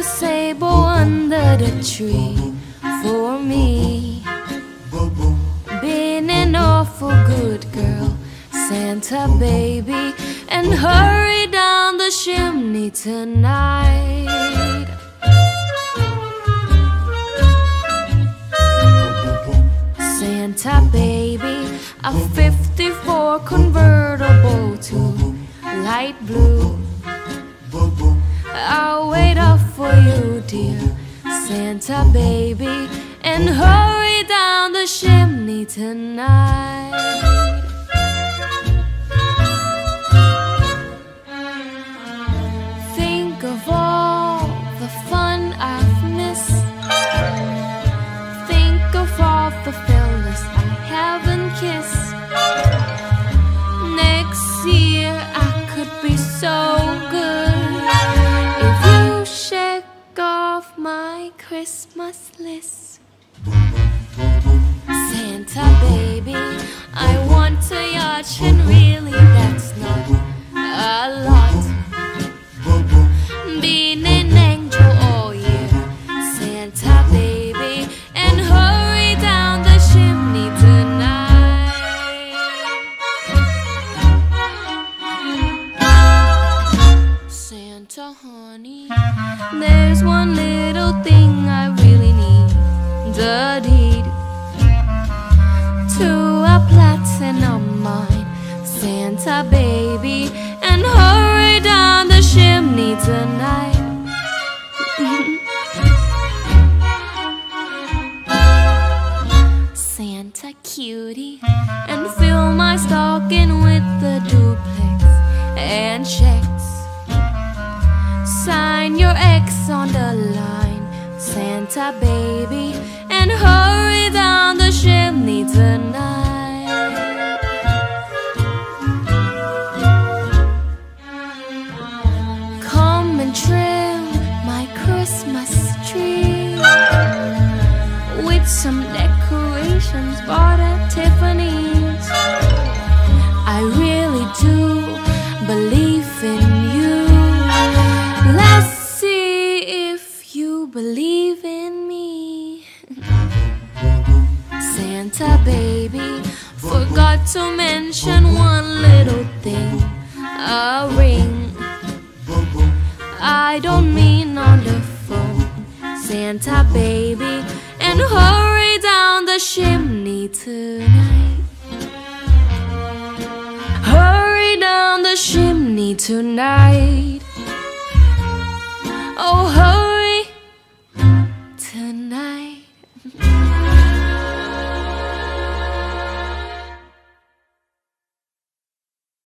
a sable under the tree for me. Been an awful good girl, Santa baby, and hurry down the chimney tonight. Santa baby, a 54 convertible too light blue. Dear Santa baby, and hurry down the chimney tonight. Christmas list. Santa baby, I want a yacht, and really that's not a lot. Being an angel all year, Santa baby, and hurry down the chimney tonight. Santa honey, there's one little thing I really need the deed to a platinum mine, Santa baby, and hurry down the chimney tonight. Santa cutie, and fill my stocking with the duplex and checks. Sign your X on the line, Santa baby, and hurry down the chimney tonight. Come and trim my Christmas tree with some decorations bought at Tiffany's. I really do believe you believe in me. Santa baby forgot to mention one little thing a ring. I don't mean on the phone, Santa baby, and hurry down the chimney tonight. Hurry down the chimney tonight. Oh, hurry.